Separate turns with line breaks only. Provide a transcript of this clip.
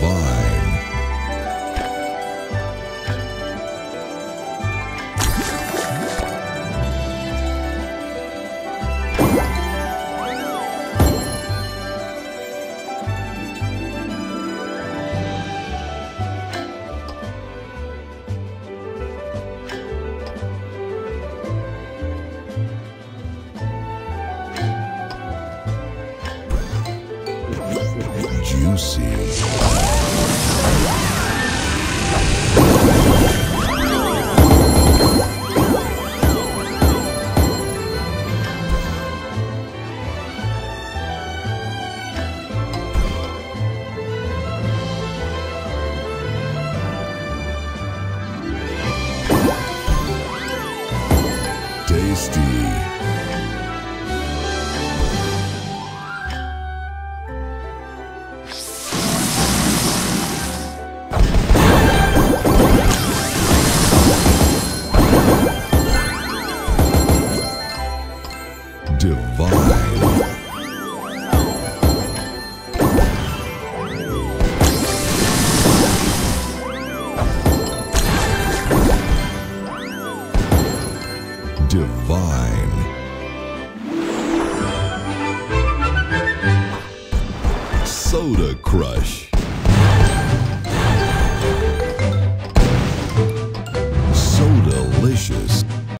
divine. juicy. Tasty. Divine. Divine. Soda Crush.